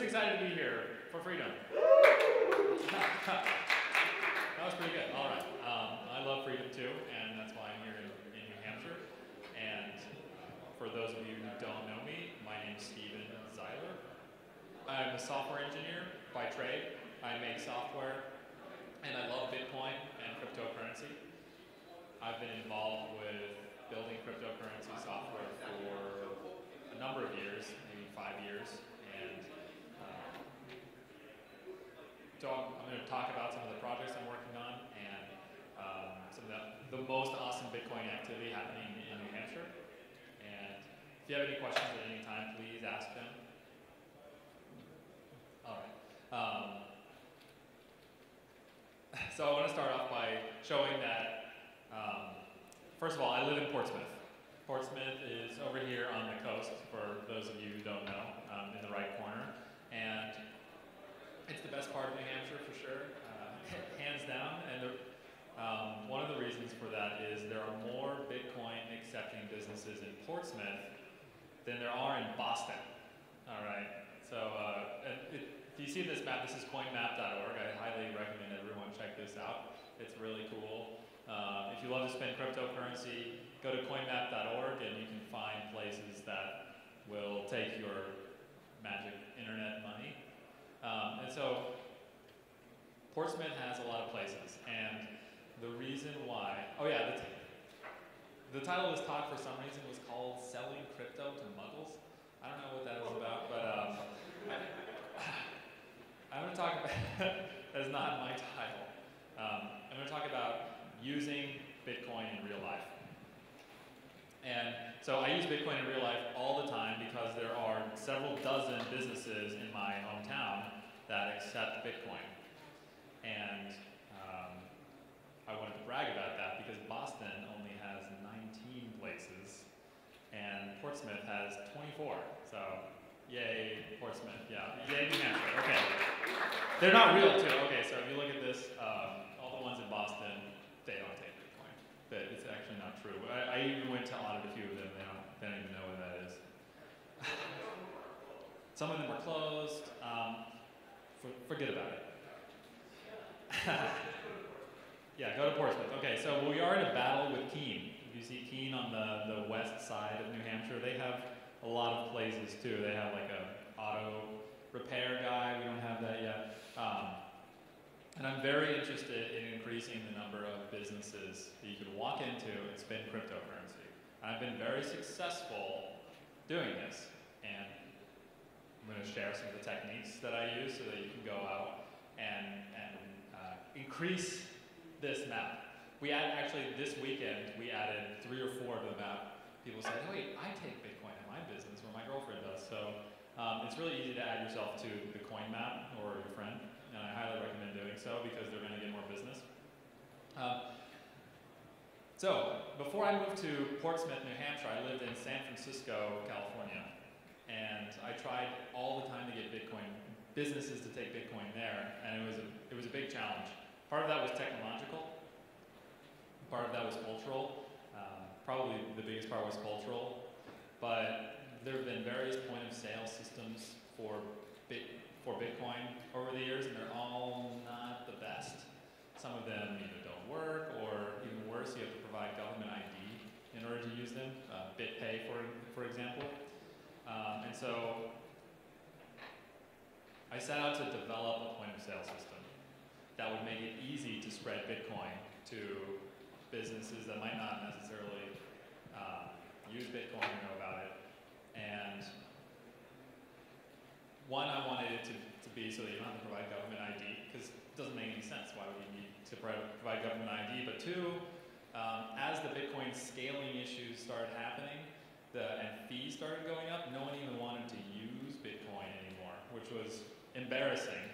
Who's excited to be here for freedom? that was pretty good. All right. Um, I love freedom too, and that's why I'm here in, in New Hampshire. And for those of you who don't know me, my name is Steven Zeiler. I'm a software engineer by trade. I make software, and I love Bitcoin and cryptocurrency. I've been involved with building cryptocurrency software for a number of years, maybe five years, and so I'm, I'm going to talk about some of the projects I'm working on and um, some of the, the most awesome Bitcoin activity happening in New Hampshire. And if you have any questions at any time, please ask them. All right. Um, so I want to start off by showing that, um, first of all, I live in Portsmouth. Portsmouth is over here on the coast, for those of you who don't know, um, in the right corner. And it's the best part of New Hampshire for sure, uh, hands down. And um, one of the reasons for that is there are more Bitcoin accepting businesses in Portsmouth than there are in Boston. All right. So uh, it, if you see this map, this is coinmap.org. I highly recommend everyone check this out. It's really cool. Uh, if you love to spend cryptocurrency, go to coinmap.org and you can find places that will take your magic internet money um, and so Portsmouth has a lot of places, and the reason why, oh yeah, the, the title of this talk for some reason was called Selling Crypto to Muggles. I don't know what that was about, but um, I, am going to talk about, that is not my title. Um, I'm going to talk about using Bitcoin in real life. And so I use Bitcoin in real life all the time because there are several dozen businesses in my hometown that accept Bitcoin. And um, I wanted to brag about that because Boston only has 19 places and Portsmouth has 24. So yay, Portsmouth. Yeah, yay, New Hampshire. Okay. They're not real too. Okay, so if you look at this, um, all the ones in Boston, that it's actually not true. I, I even went to audit a few of them. They don't, they don't even know what that is. Some of them are closed. Um, for, forget about it. yeah, go to Portsmouth. Okay, so we are in a battle with Keene. You see Keene on the, the west side of New Hampshire, they have a lot of places too. They have like a auto repair guy. We don't have that yet. Um, and I'm very interested in increasing the number of businesses that you can walk into and spend cryptocurrency. And I've been very successful doing this. And I'm going to share some of the techniques that I use so that you can go out and, and uh, increase this map. We actually, this weekend, we added three or four to the map. People said, wait, I take Bitcoin in my business, or my girlfriend does. So um, it's really easy to add yourself to the coin map or your friend I highly recommend doing so because they're going to get more business. Uh, so, before I moved to Portsmouth, New Hampshire, I lived in San Francisco, California. And I tried all the time to get Bitcoin, businesses to take Bitcoin there, and it was a, it was a big challenge. Part of that was technological, part of that was cultural. Um, probably the biggest part was cultural, but there have been various point of sale systems for Bit, for Bitcoin over the years, and they're all not the best. Some of them either don't work, or even worse, you have to provide government ID in order to use them. Uh, BitPay, for for example. Um, and so, I set out to develop a point of sale system that would make it easy to spread Bitcoin to businesses that might not necessarily uh, use Bitcoin or know about it, and one, I wanted it to, to be so that you don't have to provide government ID, because it doesn't make any sense. Why would you need to provide government ID? But two, um, as the Bitcoin scaling issues started happening, the, and fees started going up, no one even wanted to use Bitcoin anymore, which was embarrassing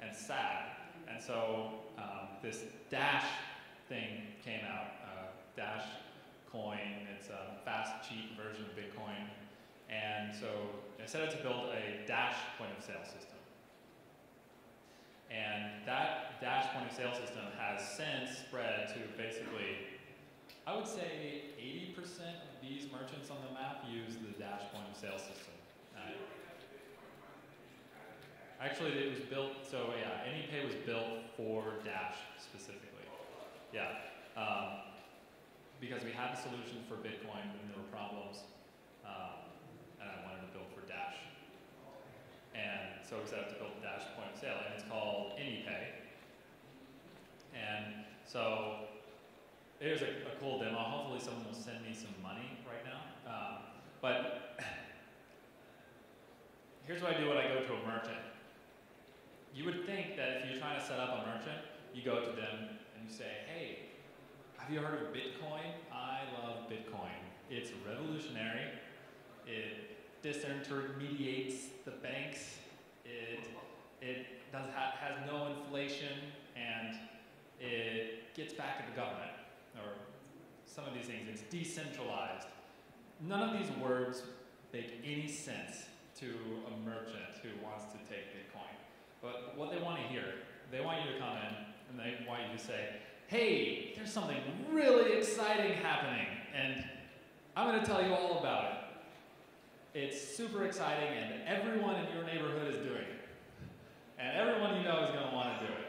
and sad. And so um, this Dash thing came out, uh, Dash Coin. It's a fast, cheap version of Bitcoin. And so I set out to build a Dash point of sale system. And that Dash point of sale system has since spread to basically, I would say 80% of these merchants on the map use the Dash point of sale system. Uh, Actually, it was built, so yeah, AnyPay was built for Dash specifically. Yeah. Um, because we had the solution for Bitcoin and there were problems, um, and I wanted to build for Dash. And so we set up to build a Dash point of sale, and it's called AnyPay. And so here's a, a cool demo. Hopefully, someone will send me some money right now. Um, but here's what I do when I go to a merchant. You would think that if you're trying to set up a merchant, you go to them and you say, hey, have you heard of Bitcoin? I love Bitcoin. It's revolutionary. It disintermediates the banks. It, it does ha- has no inflation and it gets back to the government or some of these things. It's decentralized. None of these words make any sense to a merchant who wants to take Bitcoin. But what they want to hear, they want you to come in and they want you to say, hey, there's something really exciting happening, and I'm going to tell you all about it. It's super exciting, and everyone in your neighborhood is doing it. And everyone you know is going to want to do it.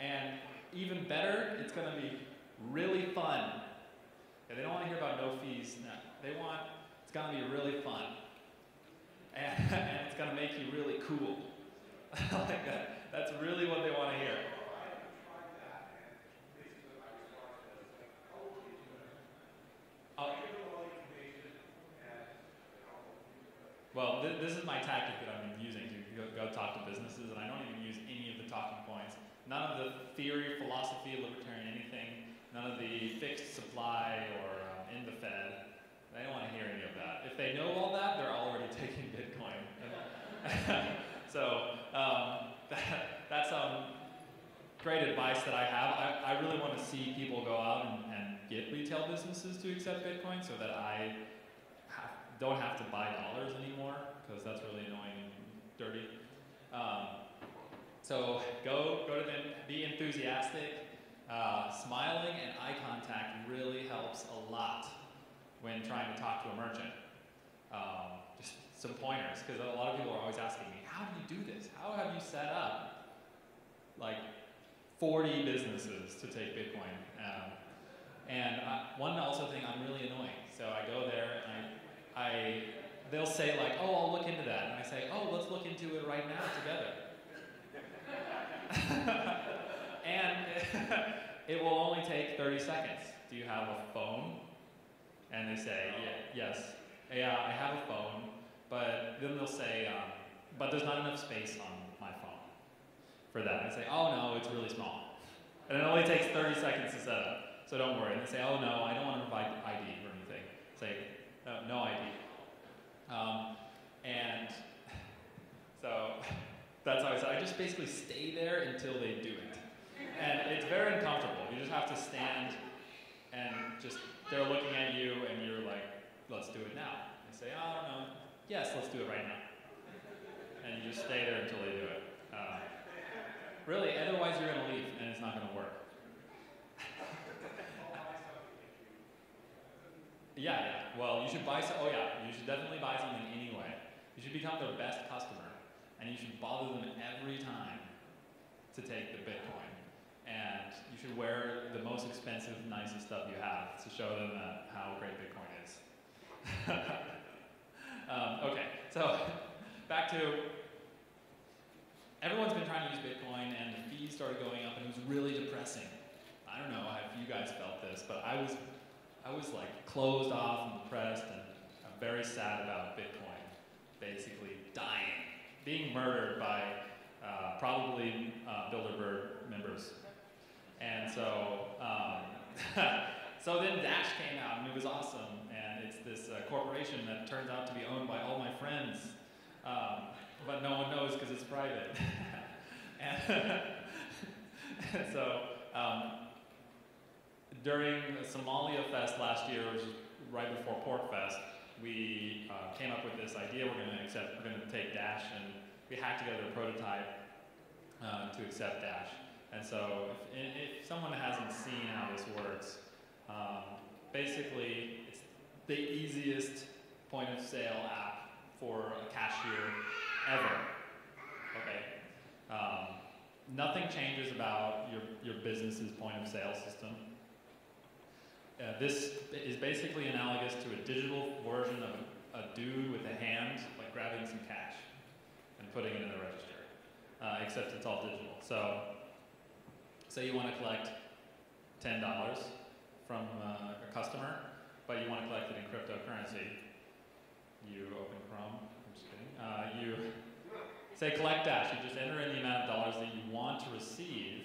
And even better, it's going to be really fun. Yeah, they don't want to hear about no fees. No. They want, it's going to be really fun. And, and it's going to make you really cool. like that. That's really what they want to hear. Well, th- this is my tactic that been using to go, go, talk to businesses, and I don't even use any of the talking points. None of the theory, philosophy, libertarian anything, none of the fixed supply or um, in the Fed. They don't want to hear any of that. If they know all that, they're already taking Bitcoin. so um, that, that's some great advice that I have. I, I really want to see people go out and, and get retail businesses to accept Bitcoin so that I don't have to buy dollars anymore because that's really annoying and dirty. Um, so go go to them, be enthusiastic. Uh, smiling and eye contact really helps a lot when trying to talk to a merchant. Um, just some pointers because a lot of people are always asking me, "How do you do this? How have you set up like 40 businesses to take Bitcoin?" Um, and I, one also thing I'm really annoying. So I go there and I I, they'll say like, oh, I'll look into that. And I say, oh, let's look into it right now together. and it will only take 30 seconds. Do you have a phone? And they say, yeah, yes. Yeah, I have a phone. But then they'll say, um, but there's not enough space on my phone for that. And I say, oh no, it's really small. And it only takes 30 seconds to set up. So don't worry. And they say, oh no, I don't want to provide ID or anything. Say, no, no ID. Um, and so that's how I said. I just basically stay there until they do it. And it's very uncomfortable. You just have to stand and just, they're looking at you and you're like, let's do it now. They say, oh, no, yes, let's do it right now. And you just stay there until they do it. Uh, really, otherwise you're going to leave and it's not going to work. Yeah. Well, you should buy some. Oh, yeah. You should definitely buy something anyway. You should become their best customer, and you should bother them every time to take the Bitcoin. And you should wear the most expensive, nicest stuff you have to show them that how great Bitcoin is. um, okay, so back to everyone's been trying to use Bitcoin, and the fees started going up, and it was really depressing. I don't know if you guys felt this, but I was I was like closed off and depressed, and I'm very sad about Bitcoin basically dying, being murdered by uh, probably uh, Bilderberg members. And so, um, so then Dash came out, and it was awesome. And it's this uh, corporation that turns out to be owned by all my friends, um, but no one knows because it's private. and, so. Um, during Somalia Fest last year, which was right before PorcFest, we uh, came up with this idea. We're going to accept, we're going to take Dash, and we hacked together a prototype uh, to accept Dash. And so, if, if, someone hasn't seen how this works, um, basically, it's the easiest point of sale app for a cashier ever. Okay, Um, nothing changes about your, your business's point of sale system. Uh, this is basically analogous to a digital version of a, dude with a hand, like grabbing some cash and putting it in the register, uh, except it's all digital. So, say you want to collect $10 from uh, a customer, but you want to collect it in cryptocurrency. You open Chrome, I'm just kidding. Uh, you say collect dash, you just enter in the amount of dollars that you want to receive,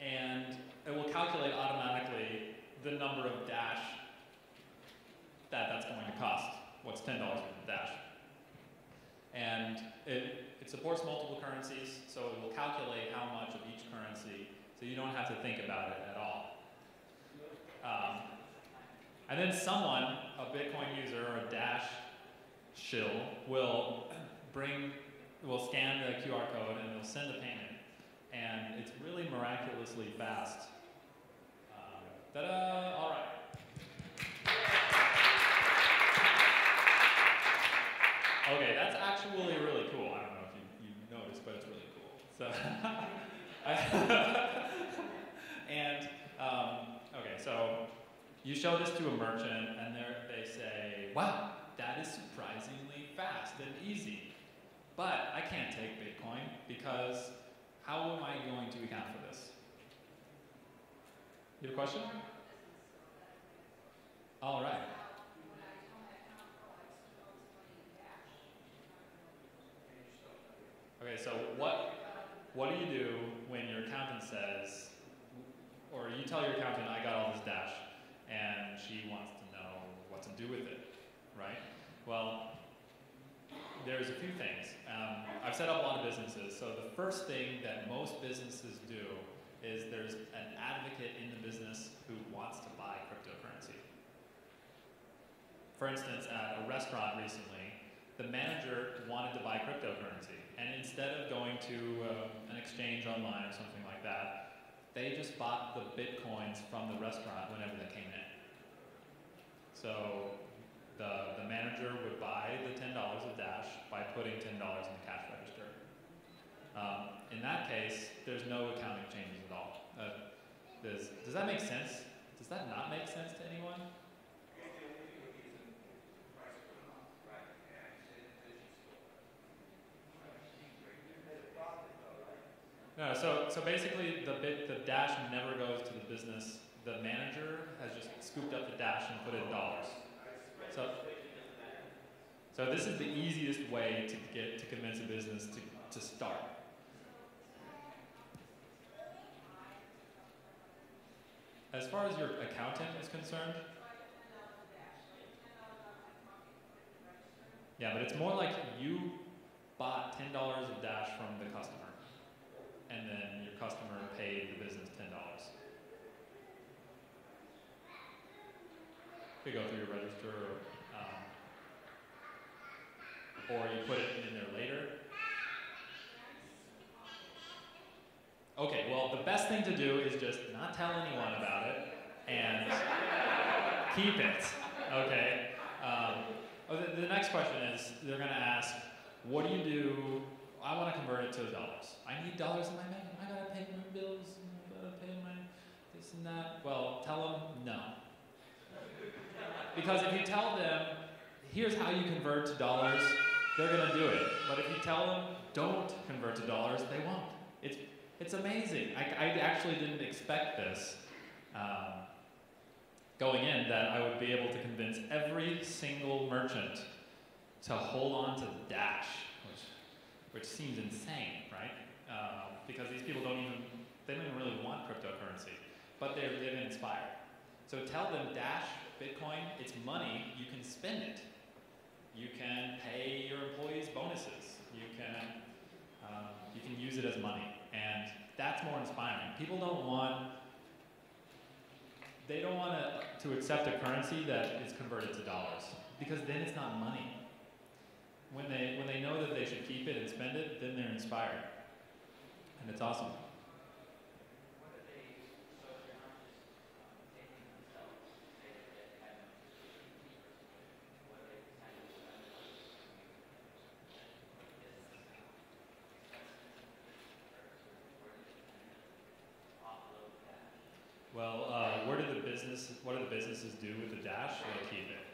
and it will calculate automatically the number of dash that that's going to cost. What's $10 worth of dash? And it, it supports multiple currencies, so it will calculate how much of each currency, so you don't have to think about it at all. Um, and then someone, a Bitcoin user or a Dash shill, will bring, will scan the QR code and they'll send the payment. And it's really miraculously fast. Ta-da! All right. Okay, that's actually really cool. I don't know if you, you noticed, but it's really cool. So, and um, okay, so you show this to a merchant, and they say, "Wow, that is surprisingly fast and easy." But I can't take Bitcoin because how am I going to account for this? You have a question? All right. Okay, so what what do you do when your accountant says, or you tell your accountant, I got all this dash, and she wants to know what to do with it, right? Well, there's a few things. Um, I've set up a lot of businesses, so the first thing that most businesses do is there's an advocate in the business who wants to buy cryptocurrency. For instance, at a restaurant recently, the manager wanted to buy cryptocurrency. And instead of going to uh, an exchange online or something like that, they just bought the bitcoins from the restaurant whenever they came in. So the, the manager would buy the $10 of Dash by putting $10 in the cash register. Um, in that case, there's no accounting changes at all. Uh, does, does that make sense? Does that not make sense to anyone? No, so, so basically the bit, the dash never goes to the business. The manager has just scooped up the dash and put it in dollars. So, so this is the easiest way to get to convince a business to, to start. As far as your accountant is concerned, yeah, but it's more like you bought $10 of Dash from the customer and then your customer paid the business ten dollars. You go through your register, um, or you put it in there later. Okay, well, the best thing to do is just not tell anyone about it and keep it. Okay. Um, oh, the, the next question is they're going to ask, what do you do I want to convert it to dollars. I need dollars in my bank. I gotta pay my bills. I gotta pay my this and that. Well, tell them no. Because if you tell them, here's how you convert to dollars, they're gonna do it. But if you tell them, don't convert to dollars, they won't. It's it's amazing. I, I actually didn't expect this um, going in that I would be able to convince every single merchant to hold on to Dash which seems insane, right? Uh, because these people don't even, they don't even really want cryptocurrency, but they're, they've been inspired. So tell them Dash, Bitcoin, it's money, you can spend it. You can pay your employees bonuses. You can, um, you can use it as money. And that's more inspiring. People don't want, they don't want to, to accept a currency that is converted to dollars because then it's not money when they when they know that they should keep it and spend it, then they're inspired, and it's awesome. Well, uh, where do the business, what do the businesses do with the dash? They keep it.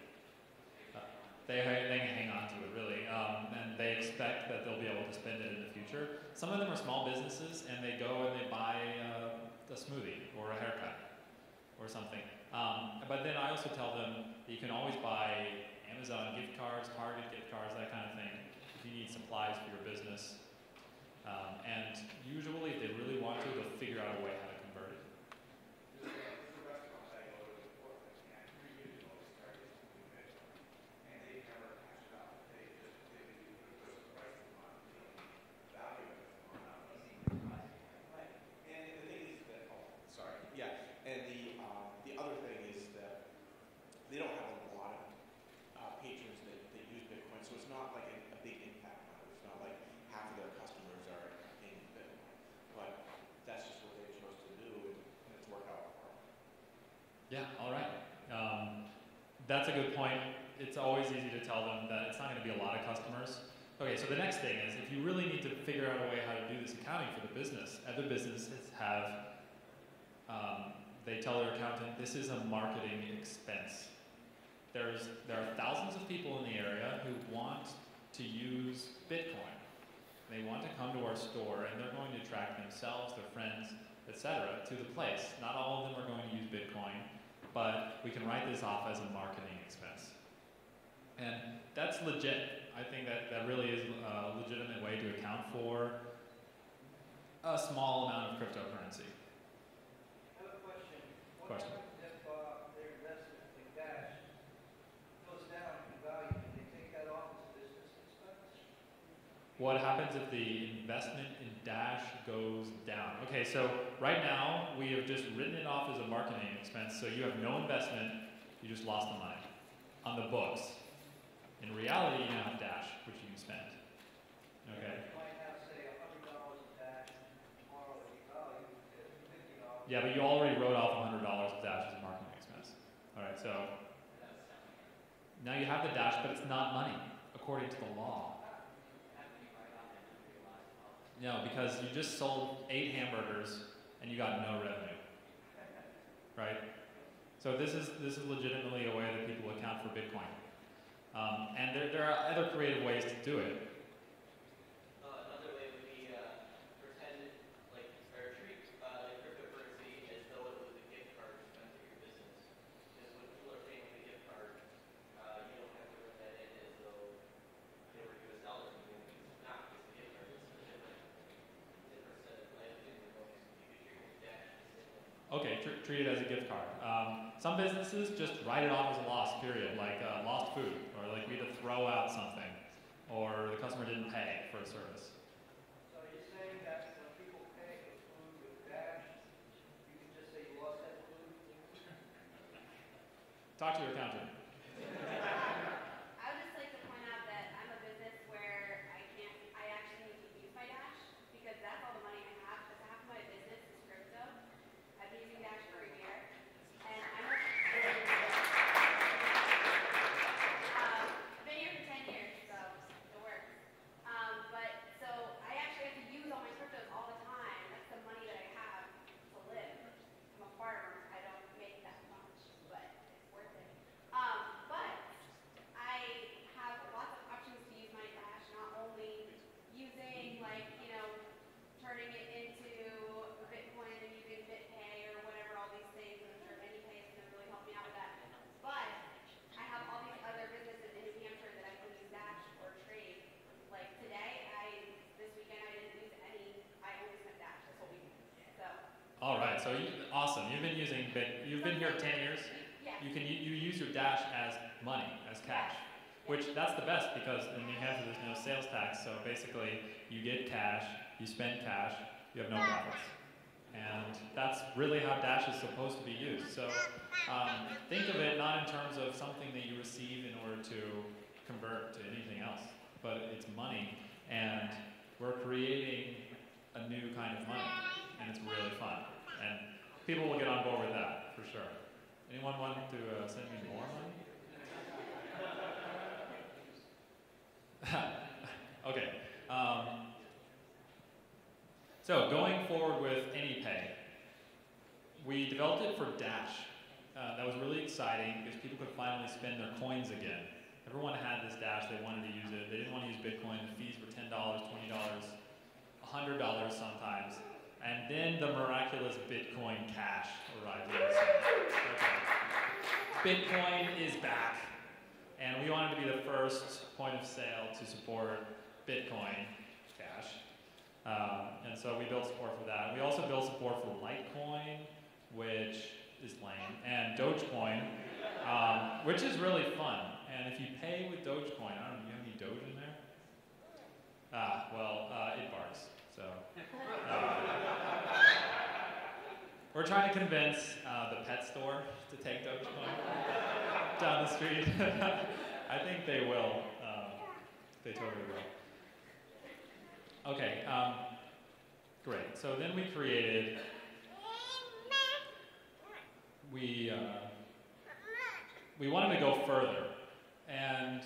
Uh, they, they hang on to it, really. Um, and they expect that they'll be able to spend it in the future. Some of them are small businesses and they go and they buy uh, a smoothie or a haircut or something. Um, but then I also tell them that you can always buy Amazon gift cards, Target gift cards, that kind of thing, if you need supplies for your business. Um, and usually, if they really want to, they'll figure out a way how to convert it. Sorry, yeah, and the, um, the other thing is that they don't have a lot of, uh, patrons that, that use Bitcoin, so it's not like a, a big impact on it. It's not like half of their customers are paying Bitcoin. But that's just what they chose to do, and and it's worked out for them. Yeah, all right. Um, that's a good point. It's always easy to tell them that it's not going to be a lot of customers. Okay, so the next thing is if you really need to figure out a way how to do this accounting for the business, other businesses have, um, they tell their accountant, this is a marketing expense. There's, there are thousands of people in the area who want to use Bitcoin. They want to come to our store and they're going to attract themselves, their friends, etc., to the place. Not all of them are going to use Bitcoin, but we can write this off as a marketing expense. And that's legit. I think that that really is a legitimate way to account for a small amount of cryptocurrency. I have a question. What Question. happens if uh, their investment in cash goes down in value? Can they take that off as a business expense? What happens if the investment in Dash goes down? Okay, so right now we have just written it off as a marketing expense, so you have no investment, you just lost the money on the books. In reality, you now have Dash, which you can spend. Okay. Yeah, but you already wrote off $100 of Dash as a marketing expense. All right, so now you have the Dash, but it's not money according to the law. No, because you just sold eight hamburgers and you got no revenue. Right? So this is this is legitimately a way that people account for Bitcoin. Um, and there, there are other creative ways to do it. Uh, another way would be uh, pretend like or treat uh. Okay, tr- treat it as a gift card. Um, some businesses just write it off as a loss, period, like uh, lost food, or like we had to throw out something, or the customer didn't pay for a service. So you're saying that when people pay for food with cash, you can just say you lost that food? Talk to your accountant. I would just like to point out that I'm a business where I can't, I actually need to use my Dash because that's all the money I have. Because half of my business is crypto. I've been using Dash for a year, and I'm. Um, I've been here for ten years, so it works. Um, but so I actually have to use all my cryptos all the time. That's the money that I have to live. I'm a farmer. I don't make that much, but it's worth it. Um, but I have lots of options to use my Dash, not only using like, you know, turning it into Bitcoin and using BitPay or whatever, all these things, and I'm sure AnyPay is gonna really help me out with that. But I have all these other businesses in New Hampshire that I can use Dash or trade. Like today, I, this weekend, I didn't use any, I only spent Dash this whole weekend, so. All right, so you, awesome. You've been using Bit. You've been here ten years. Yeah. You can you, use your Dash as money, as cash, which that's the best because in New Hampshire there's no sales tax. So basically, you get cash, you spend cash, you have no profits, and that's really how Dash is supposed to be used. So um, think of it not in terms of something that you receive in order to convert to anything else, but it's money, and we're creating a new kind of money, and it's really fun, people will get on board with that for sure. Anyone want to uh, send me more money? okay. Um, so going forward with AnyPay, we developed it for Dash. Uh, that was really exciting because people could finally spend their coins again. Everyone had this Dash, they wanted to use it. They didn't want to use Bitcoin. The fees were $10, $20, $100 sometimes. And then the miraculous Bitcoin Cash arrived. Bitcoin is back. And we wanted to be the first point of sale to support Bitcoin Cash. Um, and so we built support for that. We also built support for Litecoin, which is lame, and Dogecoin, um, which is really fun. And if you pay with Dogecoin, I don't know, you have any Doge in there? Ah, well, uh, it barks. So uh, we're trying to convince uh, the pet store to take Dogecoin down the street. I think they will. Um, they totally will. Okay, um, great. So then we created, we, uh, we wanted to go further. And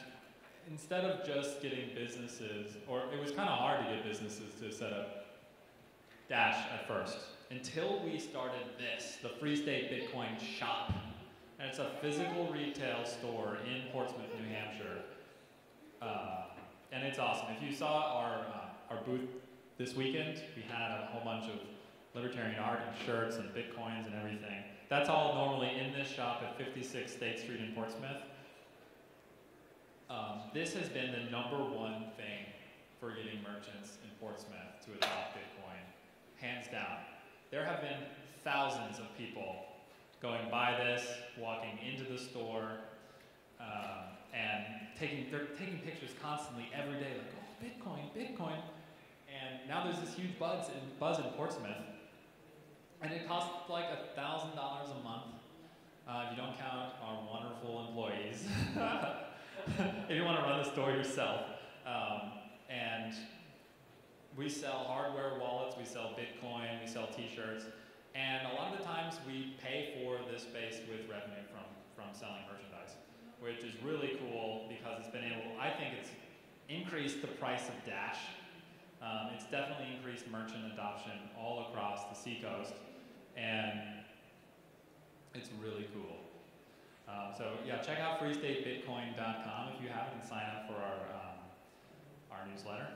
instead of just getting businesses, or it was kind of hard to get businesses to set up Dash at first, until we started this, the Free State Bitcoin Shoppe. And it's a physical retail store in Portsmouth, New Hampshire. Uh, and it's awesome. If you saw our, uh, our booth this weekend, we had a whole bunch of libertarian art and shirts and bitcoins and everything. That's all normally in this shop at 56 State Street in Portsmouth. Um, this has been the number one thing for getting merchants in Portsmouth to adopt Bitcoin, hands down. There have been thousands of people going by this, walking into the store, um, and taking they're taking pictures constantly every day, like oh Bitcoin, Bitcoin, and now there's this huge buzz in buzz in Portsmouth, and it costs like a thousand dollars a month. Uh, if you don't count our wonderful employees, if you want to run the store yourself, um, and we sell hardware wallets, we sell Bitcoin, we sell T-shirts, and a lot of the times we pay for this space with revenue from from selling merchandise which is really cool because it's been able, I think it's increased the price of Dash. Um, it's definitely increased merchant adoption all across the seacoast, and it's really cool. Um, so yeah, check out freestatebitcoin.com if you haven't, and sign up for our um, our newsletter.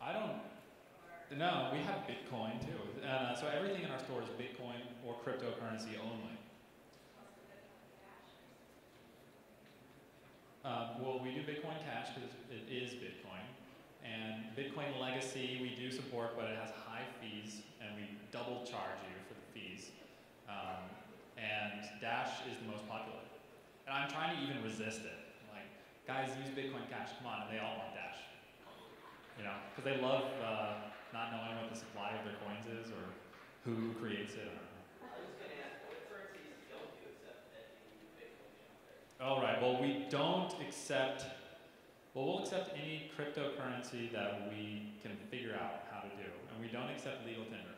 I don't. No, we have Bitcoin too. Uh, so everything in our store is Bitcoin or cryptocurrency only. Uh, well, we do Bitcoin Cash because it is Bitcoin. Bitcoin Legacy we do support, but it has high fees, and we double charge you for the fees. Um, and Dash is the most popular. And I'm trying to even resist it. Like, guys, use Bitcoin Cash. Come on, and they all want Dash. You know, because they love uh, not knowing what the supply of their coins is or who creates it. I don't know. I was gonna ask, what currencies don't you accept at the Bitcoin shop there? All right. Well, we don't accept. Well, we'll accept any cryptocurrency that we can figure out how to do, and we don't accept legal tender.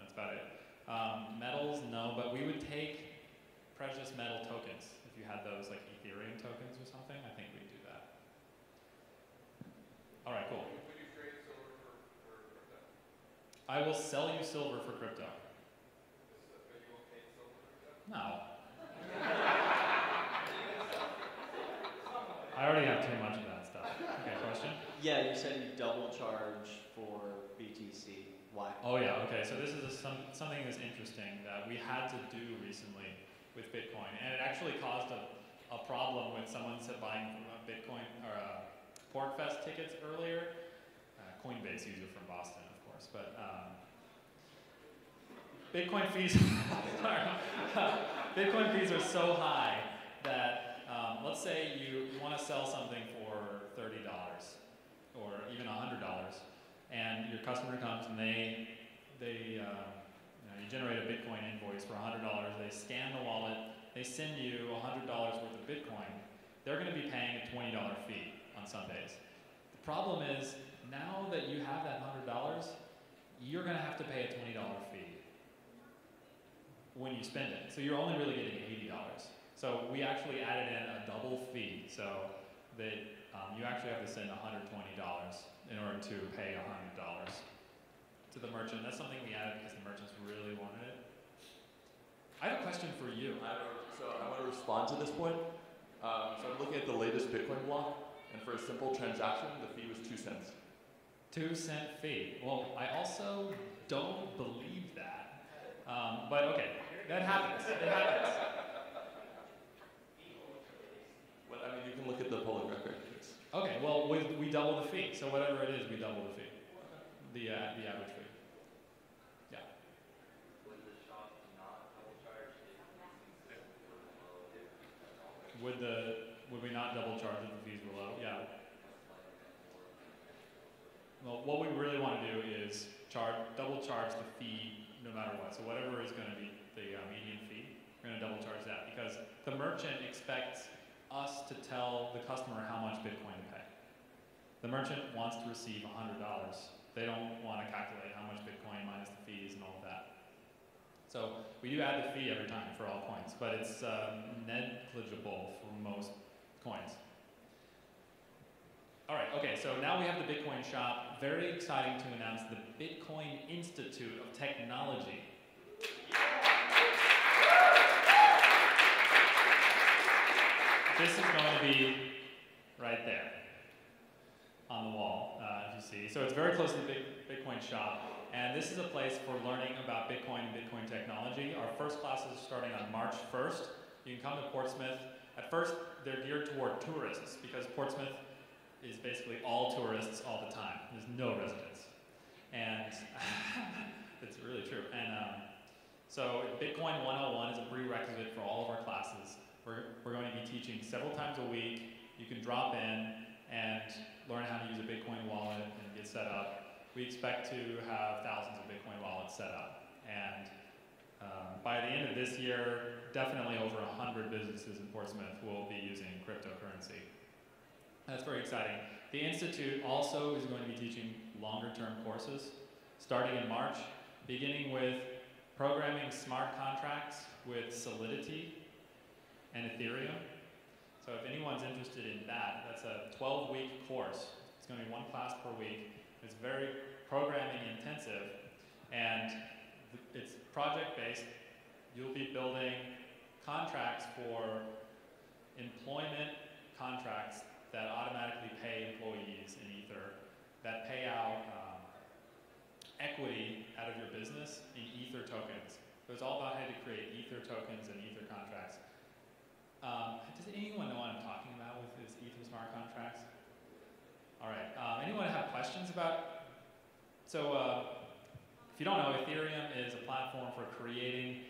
That's about it. Um, metals, no, but we would take precious metal tokens if you had those, like Ethereum tokens or something. I think we'd do that. All right. Cool. Would you trade silver for, for crypto? I will sell you silver for crypto. But you won't pay silver for crypto? No. I already have too much of that stuff. Okay, question? Yeah, you said you double charge for BTC. Why? Oh yeah, okay. So this is a, some, something that's interesting that we had to do recently with Bitcoin, and it actually caused a, a problem when someone said buying Bitcoin or uh, PorcFest tickets earlier. Uh, Coinbase user from Boston, of course, but um, Bitcoin fees. Bitcoin fees are so high that um, let's say you, you want to sell something or even hundred dollars, and your customer comes and they they uh, you, know, you generate a Bitcoin invoice for hundred dollars. They scan the wallet. They send you hundred dollars worth of Bitcoin. They're going to be paying a twenty dollar fee on Sundays. The problem is now that you have that hundred dollars, you're going to have to pay a twenty dollar fee when you spend it. So you're only really getting eighty dollars. So we actually added in a double fee. So that um, you actually have to send $120 in order to pay $100 to the merchant. That's something we added because the merchants really wanted it. I have a question for you. I so I want to respond to this point. Um, so I'm looking at the latest Bitcoin block, and for a simple transaction, the fee was two cents. Two cent fee. Well, I also don't believe that. Um, but okay, that happens. It happens. Well, I mean, you can look at the public record. Okay, well, we, we double the fee. So whatever it is, we double the fee. The, uh, the average fee. Yeah. Would the, would we not double charge if the fees were low? Yeah. Well, what we really want to do is charge, double charge the fee no matter what. So whatever is going to be the uh, median fee, we're going to double charge that because the merchant expects us to tell the customer how much Bitcoin to pay. The merchant wants to receive $100. They don't want to calculate how much Bitcoin minus the fees and all of that. So we do add the fee every time for all coins, but it's um, negligible for most coins. All right, okay, so now we have the Bitcoin shop. Very exciting to announce the Bitcoin Institute of Technology. This is going to be right there on the wall, uh, as you see. So it's very close to the Bit- Bitcoin shop. And this is a place for learning about Bitcoin and Bitcoin technology. Our first classes are starting on March 1st. You can come to Portsmouth. At first, they're geared toward tourists because Portsmouth is basically all tourists all the time. There's no residents. And it's really true. And um, so Bitcoin 101 is a prerequisite for all of our classes. We're, we're going to be teaching several times a week. You can drop in and learn how to use a Bitcoin wallet and get set up. We expect to have thousands of Bitcoin wallets set up. And um, by the end of this year, definitely over 100 businesses in Portsmouth will be using cryptocurrency. That's very exciting. The Institute also is going to be teaching longer term courses starting in March, beginning with programming smart contracts with Solidity and Ethereum. So if anyone's interested in that, that's a 12 week course. It's going to be one class per week. It's very programming intensive and it's project based. You'll be building contracts for employment contracts that automatically pay employees in Ether, that pay out um, equity out of your business in Ether tokens. So it's all about how to create Ether tokens and Ether contracts. Um, does anyone know what I'm talking about with these Ether smart contracts? All right. Um, anyone have questions about? So, uh, if you don't know, Ethereum is a platform for creating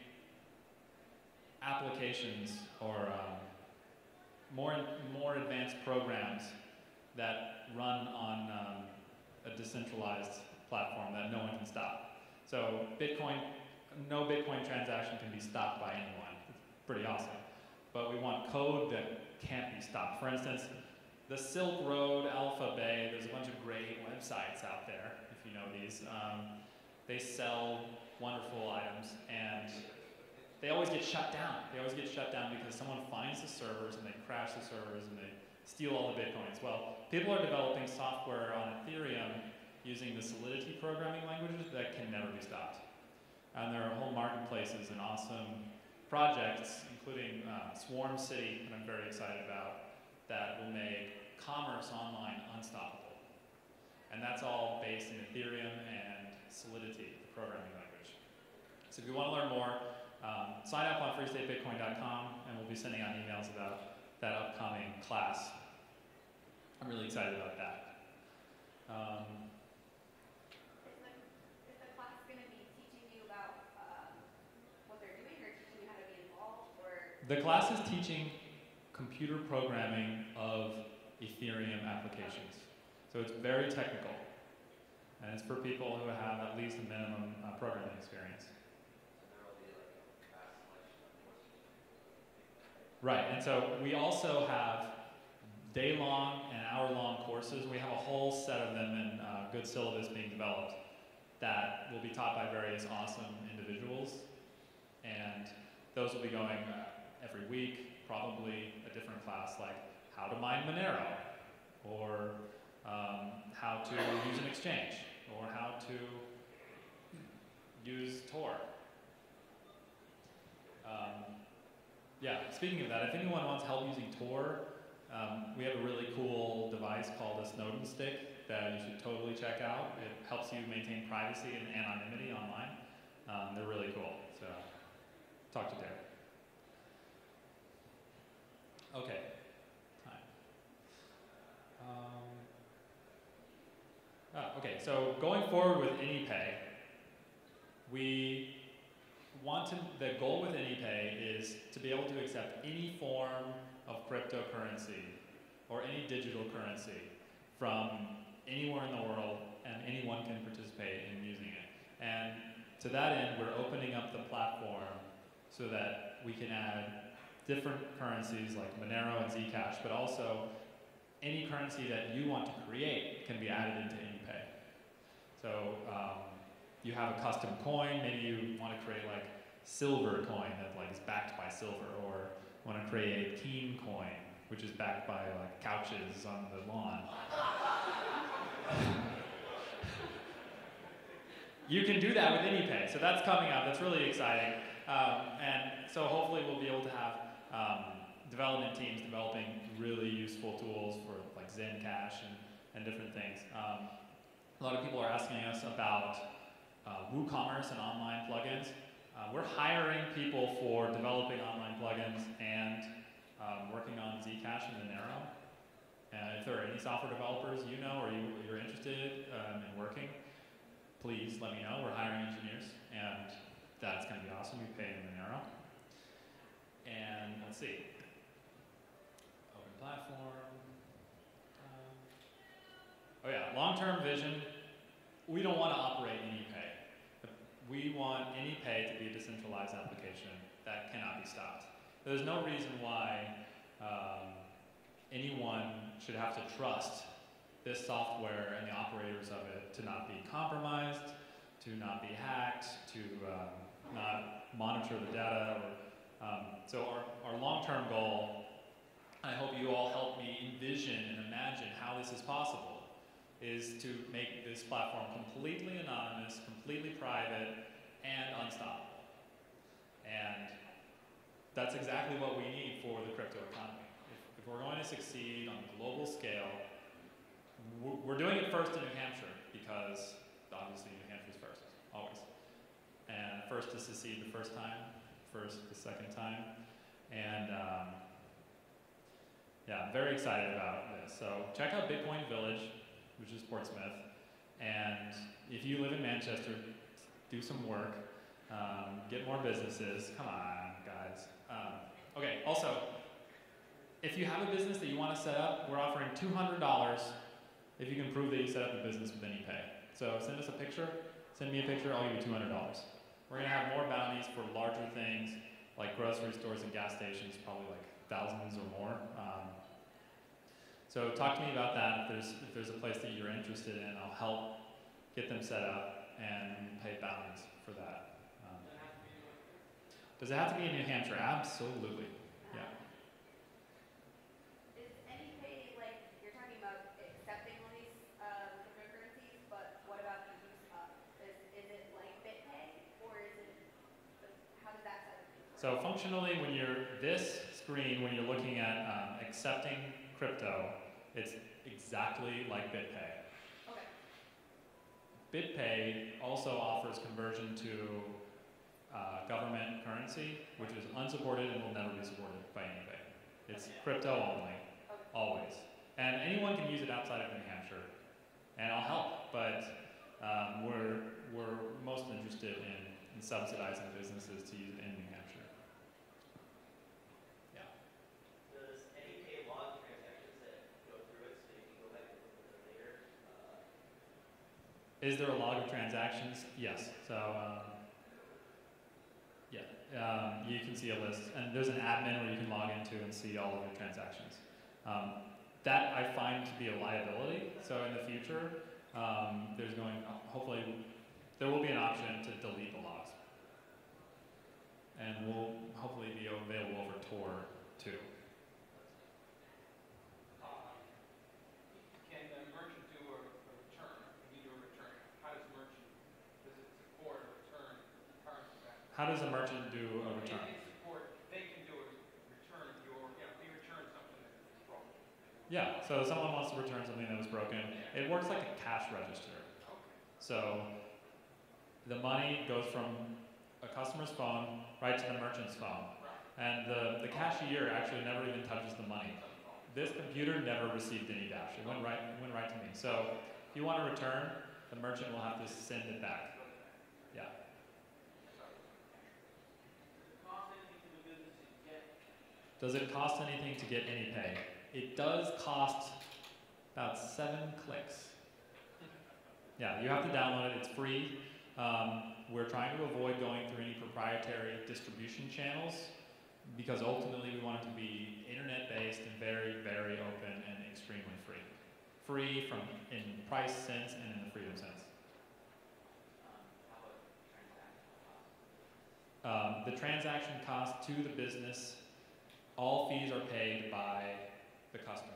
applications or um, more more advanced programs that run on um, a decentralized platform that no one can stop. So Bitcoin, no Bitcoin transaction can be stopped by anyone. It's pretty awesome. But we want code that can't be stopped. For instance, the Silk Road, Alpha Bay, there's a bunch of great websites out there, if you know these. Um, they sell wonderful items and they always get shut down. They always get shut down because someone finds the servers and they crash the servers and they steal all the bitcoins. Well, people are developing software on Ethereum using the Solidity programming languages that can never be stopped. And there are whole marketplaces and awesome projects, including uh, Swarm City, that I'm very excited about, that will make commerce online unstoppable. And that's all based in Ethereum and Solidity, the programming language. So if you want to learn more, um, sign up on freestatebitcoin.com and we'll be sending out emails about that upcoming class. I'm really excited about that. Um, Is the, is the class going to be teaching you about um, what they're doing or teaching you how to be involved or? The class is teaching computer programming of Ethereum applications. So it's very technical. And it's for people who have at least a minimum uh, programming experience. Right, and so we also have day-long and hour-long courses. We have a whole set of them in uh, good syllabus being developed that will be taught by various awesome individuals. And those will be going uh, every week, probably a different class like how to mine Monero, or um, how to use an exchange, or how to use Tor. Um, yeah, speaking of that, if anyone wants help using Tor, um, we have a really cool device called a Snowden stick that you should totally check out. It helps you maintain privacy and anonymity online. Um, they're really cool. So, talk to Derek. Okay, time. Um, ah, okay, so going forward with AnyPay, we want to, the goal with AnyPay is to be able to accept any form of cryptocurrency or any digital currency from anywhere in the world and anyone can participate in using it. And to that end, we're opening up the platform so that we can add different currencies like Monero and Zcash, but also any currency that you want to create can be added into AnyPay. So um, you have a custom coin, maybe you want to create like silver coin that like is backed by silver, or want to create keen coin, which is backed by like couches on the lawn. you can do that with AnyPay, so that's coming up. That's really exciting, um, and so hopefully we'll be able to have um, development teams developing really useful tools for like Zencash and, and different things. Um, a lot of people are asking us about uh, WooCommerce and online plugins. Uh, we're hiring people for developing online plugins and um, working on Zcash and Monero. And if there are any software developers you know or you, you're interested um, in working, please let me know. We're hiring engineers, and that's going to be awesome. We pay in Monero. And let's see. Open platform. Um, oh yeah, long-term vision. We don't want to operate AnyPay. We want AnyPay to be a decentralized application that cannot be stopped. There's no reason why um, anyone should have to trust this software and the operators of it to not be compromised, to not be hacked, to um, not monitor the data. Um, so our, our long-term goal, I hope you all help me envision and imagine how this is possible, is to make this platform completely anonymous, completely private, and unstoppable. And that's exactly what we need for the crypto economy. If, if we're going to succeed on a global scale, we're, doing it first in New Hampshire because obviously New Hampshire's first, always. And first to succeed the first time, first the second time. And um, yeah, I'm very excited about this. So check out Bitcoin Village, which is Portsmouth. And if you live in Manchester, do some work, um, get more businesses. Come on, guys. Um, okay, also, if you have a business that you want to set up, we're offering $200 if you can prove that you set up a business with AnyPay. So send us a picture, send me a picture, I'll give you $200. We're going to have more bounties for larger things like grocery stores and gas stations, probably like thousands or more. Um, so talk to me about that. If there's, if there's a place that you're interested in, I'll help get them set up and pay bounties for that. Um, does it have to be in New Hampshire? Absolutely. Yeah. Is AnyPay like you're talking about accepting all these uh, cryptocurrencies, but what about the use of? Is, is it like BitPay or is it? How does that side of things work? So functionally, when you're this screen, when you're looking at um, accepting crypto, it's exactly like BitPay. Okay. BitPay also offers conversion to uh, government currency, which is unsupported and will never be supported by anybody. It's crypto only, always. And anyone can use it outside of New Hampshire, and I'll help, but um, we're, we're most interested in, in subsidizing businesses to use it in New Hampshire. Yeah. Does AnyPay log transactions that go through it so you can go back and look at them later? Uh, Is there a log of transactions? Yes. So, um, yeah, um, you can see a list, and there's an admin where you can log into and see all of your transactions. Um, that I find to be a liability. So in the future, um, there's going hopefully there will be an option to delete the logs, and we'll hopefully be available over Tor too. Does a merchant do a return? They support, they can do a return of your, you know, they return something that's broken. Yeah, so someone wants to return something that was broken. It works like a cash register. So the money goes from a customer's phone right to the merchant's phone. And the, the cashier actually never even touches the money. This computer never received any dash. It went right, it went right to me. So if you want to return, the merchant will have to send it back. Yeah. Does it cost anything to get AnyPay? It does cost about seven clicks. Yeah, you have to download it. It's free. Um, we're trying to avoid going through any proprietary distribution channels because ultimately we want it to be internet-based and very, very open and extremely free. Free from in price sense and in the freedom sense. Um, the transaction cost to the business, all fees are paid by the customer.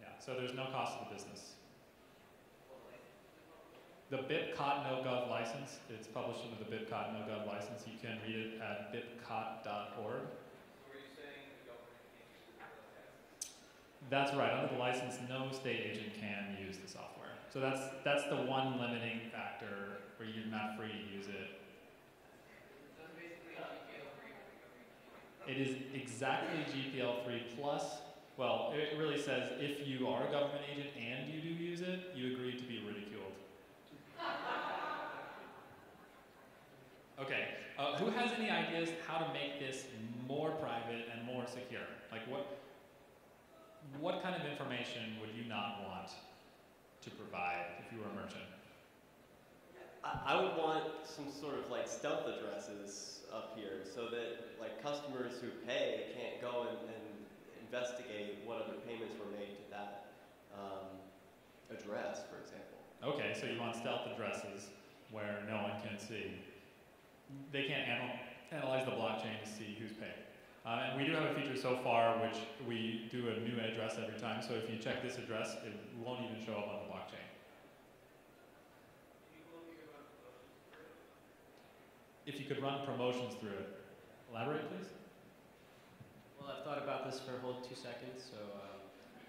Yeah, so there's no cost to the business. The BIPCOT NoGov license, it's published under the BIPCOT NoGov license. You can read it at bipcot.org. That's right. Under the license, no state agent can use the software. So that's that's the one limiting factor where you're not free to use it. It is exactly GPL 3 plus. Well, it really says if you are a government agent and you do use it, you agree to be ridiculed. Okay, uh, who has any ideas how to make this more private and more secure? Like what, what kind of information would you not want to provide if you were a merchant? I, would want some sort of like stealth addresses up here so that like customers who pay can't go and, and investigate what other payments were made to that um, address, for example. Okay, so you want stealth addresses where no one can see. They can't anal- analyze the blockchain to see who's paying. Uh, and we do have a feature so far which we do a new address every time. So if you check this address, it won't even show up on the blockchain. If you could run promotions through it. Elaborate, please. Well, I've thought about this for a whole two seconds, so um,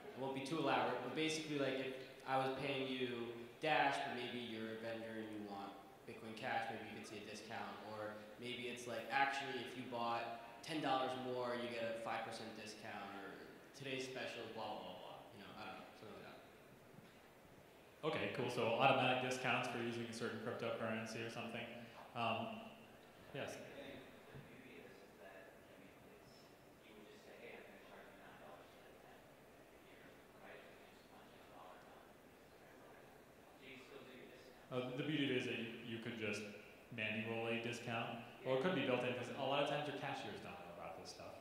it won't be too elaborate. But basically, like if I was paying you Dash, but maybe you're a vendor and you want Bitcoin Cash, maybe you could see a discount. Or maybe it's like actually, if you bought ten dollars more, you get a five percent discount. Or today's special, blah blah blah blah. You know, I don't know, something like that. Okay, cool. So automatic discounts for using a certain cryptocurrency or something. Um, yes. Uh, the beauty of it is that you, you could just manually discount, or it could be built in because a lot of times your cashiers don't know about this stuff.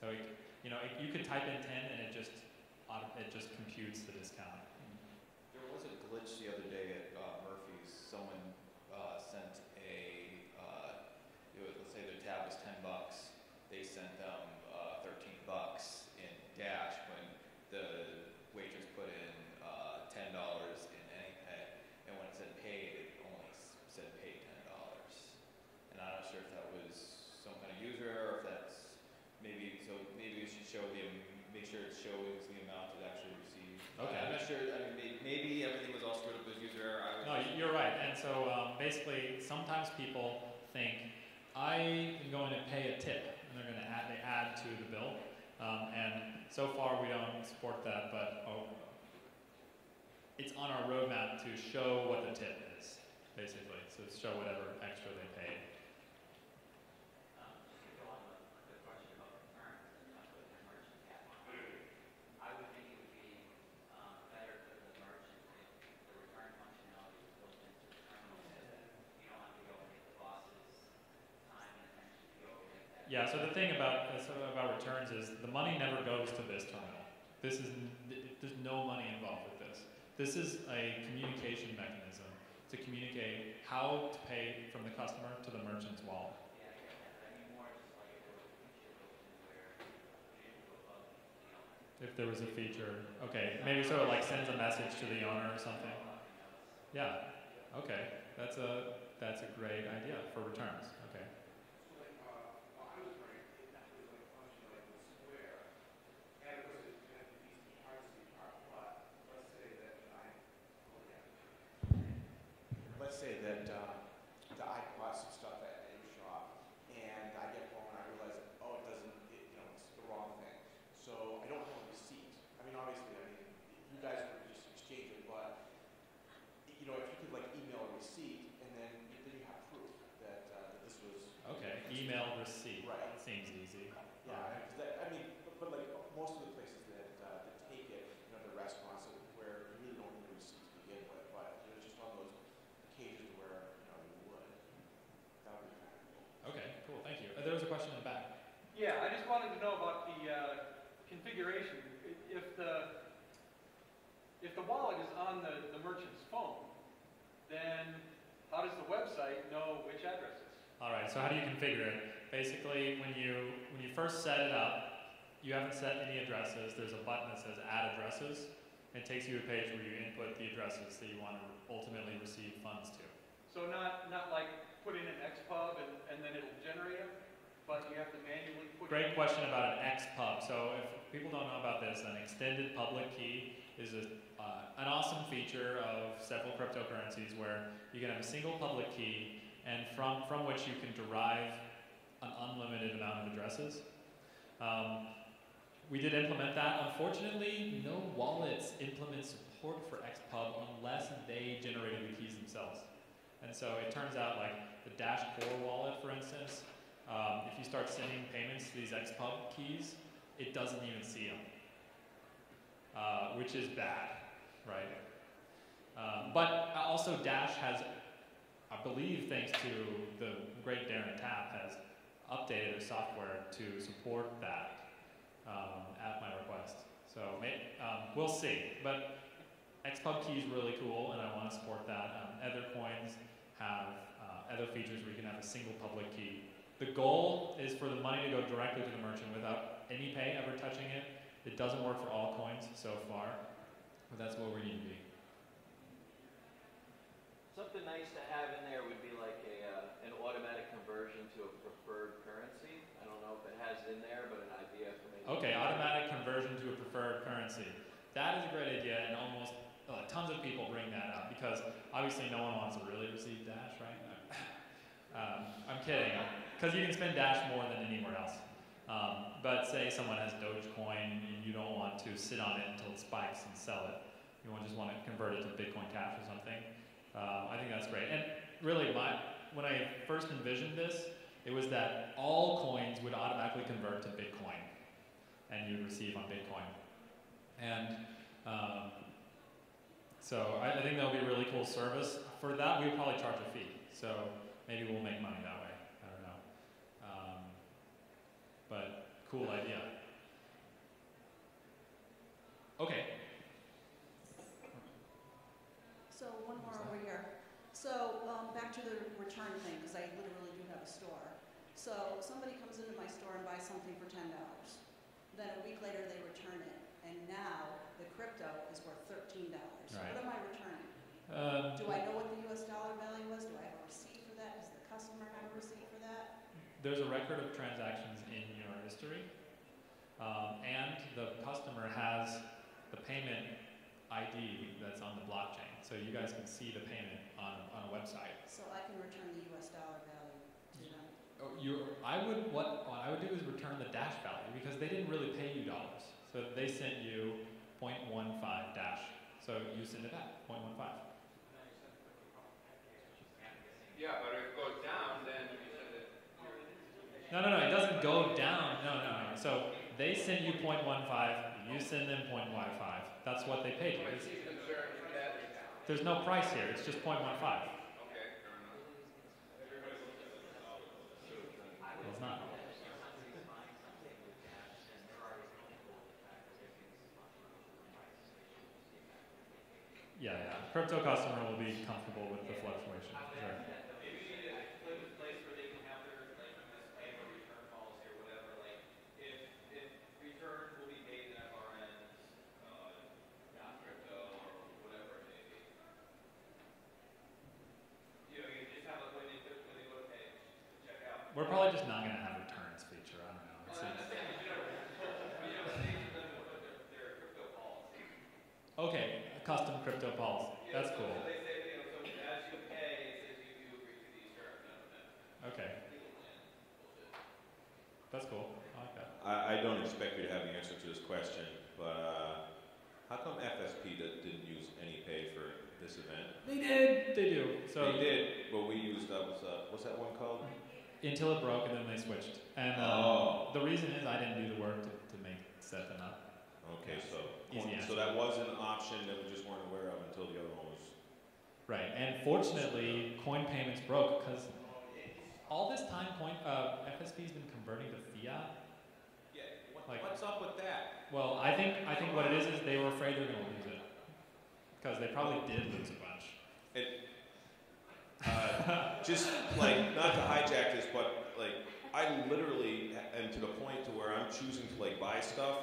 So it, you know, it, you could type in ten and it just auto, it just computes the discount. There was a glitch the other day at uh, Murphy's. Someone uh, sent a, uh, it was, let's say their tab was ten bucks. They sent them uh, thirteen bucks in Dash when the waitress put in uh, ten dollars in AnyPay, and when it said paid, it only s- said paid ten dollars. And I'm not sure if that was some kind of user or if that's maybe so. Maybe we should show the make sure it shows the amount it actually received. Okay. I'm not sure. I mean, may- maybe everything was all screwed up with user error. I was No, y- you're right. And so um, basically, sometimes people think I am going to pay a tip, and they're going to add they add to the bill. Um, and so far, we don't support that, but oh, it's on our roadmap to show what the tip is, basically. So show whatever extra they paid. Yeah. So the thing about uh, so about returns is the money never goes to this terminal. This is there's no money involved with this. This is a communication mechanism to communicate how to pay from the customer to the merchant's wallet. If there was a feature, okay, maybe so it like sends a message to the owner or something. Yeah, okay, that's a that's a great idea for returns. Okay. So like, uh, well, I was wondering if that was like a function like the square, and it was, it had to be the privacy part, but let's say that I, oh yeah. Let's say that, uh, that I bought some stuff at a shop, and I get home and I realize, oh, it doesn't, it, you know, it's the wrong thing. So I don't have a receipt. I mean, obviously, I mean, you guys would just exchange it, but, you know, if you could like email a receipt, and then, then you have proof that, uh, that this was Okay. Email receipt. Right. Seems easy. yeah, 'cause that, I mean, but, but like most of the places that, uh, that take it, you know, the restaurants uh, where you really don't need a receipt to begin with, but you know, just on those occasions where you know you would, that would be kind of cool. Okay. Cool. Thank you. Uh, there was a question in the back. Yeah, I just wanted to know about the uh, configuration. I- If the, if the wallet is on the, the merchant's phone, then how does the website know which address is? All right. So how do you configure it? Basically, when you when you first set it up, you haven't set any addresses. There's a button that says Add Addresses. It takes you to a page where you input the addresses that you want to ultimately receive funds to. So not, not like put in an XPub and, and then it'll generate it, but you have to manually put. Great question about an XPub. So if people don't know about this, an extended public key is a, uh, an awesome feature of several cryptocurrencies where you can have a single public key and from, from which you can derive an unlimited amount of addresses. Um, we did implement that. Unfortunately, no wallets implement support for XPub unless they generated the keys themselves. And so it turns out like the Dash Core wallet, for instance, um, if you start sending payments to these XPub keys, it doesn't even see them, uh, which is bad, right? Um, but also Dash has, I believe, thanks to the great Darren Tapp, has updated their software to support that um, at my request. So um, we'll see. But XPub key is really cool, and I want to support that. Um, other coins have uh, other features where you can have a single public key. The goal is for the money to go directly to the merchant without any pay ever touching it. It doesn't work for all coins so far, but that's what we need to be. Something nice to have in there would be like a, uh, an automatic conversion to a preferred currency. I don't know if it has it in there, but an idea for maybe. Okay, automatic conversion to a preferred currency. That is a great idea, and almost uh, tons of people bring that up because obviously no one wants to really receive Dash, right? um, I'm kidding, because you can spend Dash more than anywhere else. Um, but say someone has Dogecoin and you don't want to sit on it until it spikes and sell it. You just want to convert it to Bitcoin Cash or something. Um, I think that's great. And really, my when I first envisioned this, it was that all coins would automatically convert to Bitcoin, and you'd receive on Bitcoin. And um, so I, I think that'll be a really cool service. For that, we would probably charge a fee. So maybe we'll make money that way. I don't know. Um, but cool idea. Okay. So one more over here. So um, back to return thing, because I literally do have a store. So somebody comes into my store and buys something for ten dollars. Then a week later they return it, and now the crypto is worth thirteen dollars. Right. What am I returning? Um, Do I know what the U.S. dollar value was? Do I have a receipt for that? Does the customer have a receipt for that? there's a record of transactions in your history, um, and the customer has the payment ID that's on the blockchain. So you guys can see the payment on, on a website. So I can return the U.S. dollar value to them. Oh, you, I would what, what I would do is return the dash value because they didn't really pay you dollars. So they sent you 0.15 dash. So you send it back 0.15. Yeah, but if it goes down, then you said that No, no, no. It doesn't go down. No, no, no. So they send you 0.15. You send them 0.15. That's what they paid you. There's no price here. It's just 0.15. Okay, fair enough. It's not. Yeah, yeah. Crypto customer will be comfortable with the fluctuation. Sure. Maybe you need to put in place where they can have their, like, display or return policy or whatever, like, if, if return will be made in FRN, uh, not crypto or whatever it may be. You know, you just have a probably just not gonna have returns feature. I don't know. It seems- Okay, a custom crypto policy. That's cool. They say, you know, so as you pay, it says you do agree to these terms, none of that. Okay, Legal land bullshit. that's cool. I like that. I, I don't expect you to have the answer to this question, but uh, how come FSP did, didn't use AnyPay for this event? They did. They do. So they did, but we used that was uh, what's that one called? Until it broke, and then they switched. And uh, Oh. the reason is I didn't do the work to, to make set them up. Okay, so Easy so that was an option that we just weren't aware of until the other one was. Right, and fortunately, CoinPayments broke because all this time, coin uh, FSP's been converting to fiat. Yeah, what, Like- what's up with that? Well, I think I think what it is is they were afraid they were going to lose it because they probably did lose a bunch. It, uh, just like not to hijack this, but like I literally am to the point to where I'm choosing to like buy stuff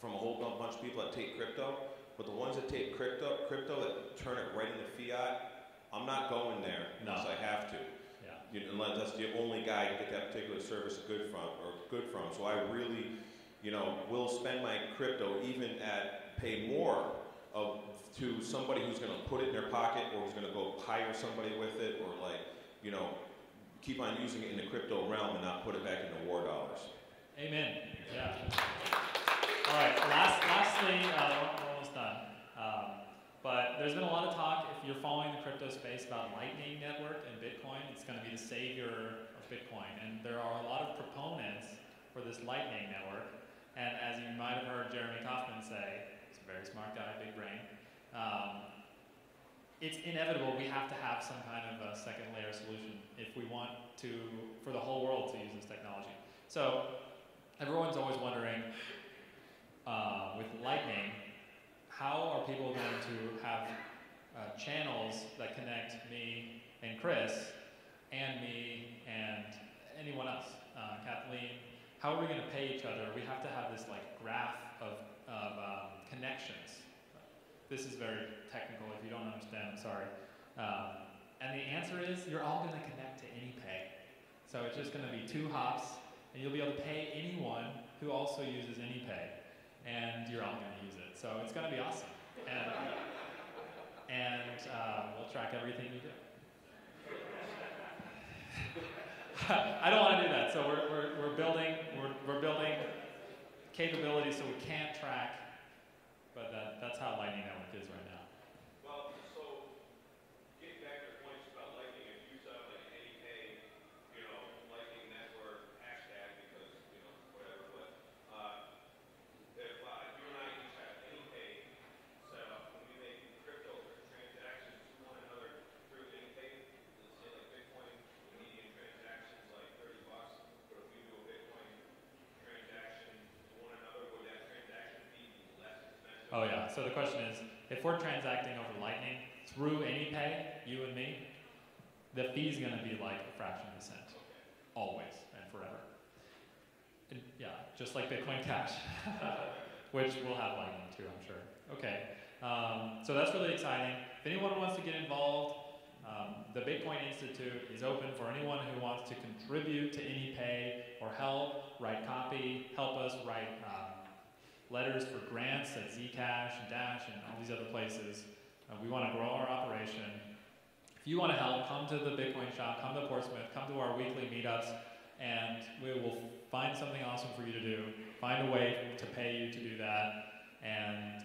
from a whole bunch of people that take crypto, but the ones that take crypto, crypto that turn it right into fiat, I'm not going there unless No. I have to. Yeah. You know, unless that's the only guy to get that particular service good from or good from. So I really, you know, will spend my crypto even at pay more of to somebody who's going to put it in their pocket or who's going to go hire somebody with it or like, you know, keep on using it in the crypto realm and not put it back into war dollars. Amen. Yeah. All right. Last, lastly, uh, we're almost done. Um, but there's been a lot of talk. If you're following the crypto space about Lightning Network and Bitcoin, it's going to be the savior of Bitcoin. And there are a lot of proponents for this Lightning Network. And as you might have heard Jeremy Kauffman say, he's a very smart guy, big brain. Um, it's inevitable we have to have some kind of a second layer solution if we want to for the whole world to use this technology. So everyone's always wondering uh, with Lightning, how are people going to have uh, channels that connect me and Chris and me and anyone else, uh, Kathleen? How are we going to pay each other? We have to have this like graph of, of um, connections. This is very technical. If you don't understand, I'm sorry. Um, and the answer is you're all going to connect to AnyPay. So it's just going to be two hops, and you'll be able to pay anyone who also uses AnyPay, and you're all going to use it. So it's going to be awesome. And, and uh, we'll track everything you do. I don't want to do that. So we're, we're, we're building we're, we're building capabilities so we can't track, but that, that's how Lightning Network is right now. Well, so getting back to the points about Lightning, if you saw like any pay, you know, Lightning Network hashtag because, you know, whatever, but, uh, if, uh, you and I each have any pay set up, when we make crypto transactions to one another through any pay, let's say like Bitcoin, the median transaction's like thirty bucks, but if we do a Bitcoin transaction to one another, would that transaction fee be less expensive? Oh yeah. So the question is, if we're transacting over Lightning through AnyPay, you and me, the fee's going to be like a fraction of a cent, always and forever. And yeah, just like Bitcoin Cash, which will have Lightning too, I'm sure. Okay. Um, so that's really exciting. If anyone wants to get involved, um, the Bitcoin Institute is open for anyone who wants to contribute to AnyPay or help, write copy, help us write um, letters for grants at Zcash and Dash and all these other places. Uh, we want to grow our operation. If you want to help, come to the Bitcoin shop, come to Portsmouth, come to our weekly meetups, and we will find something awesome for you to do. Find a way to pay you to do that, and